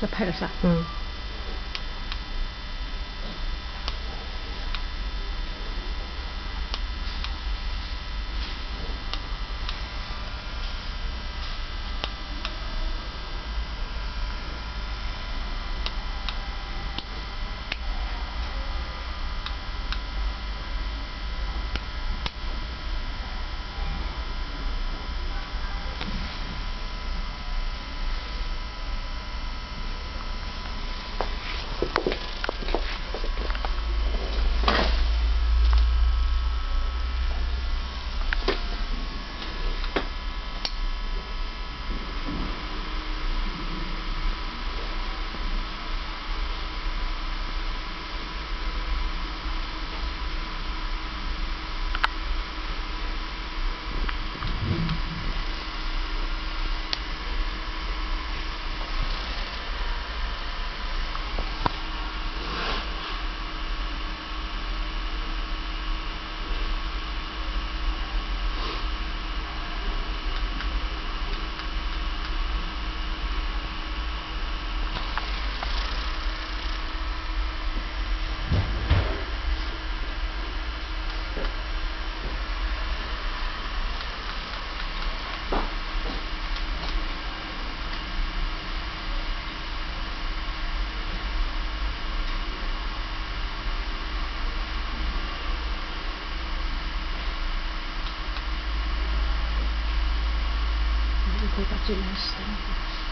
再拍点啥？嗯。子たちの下に。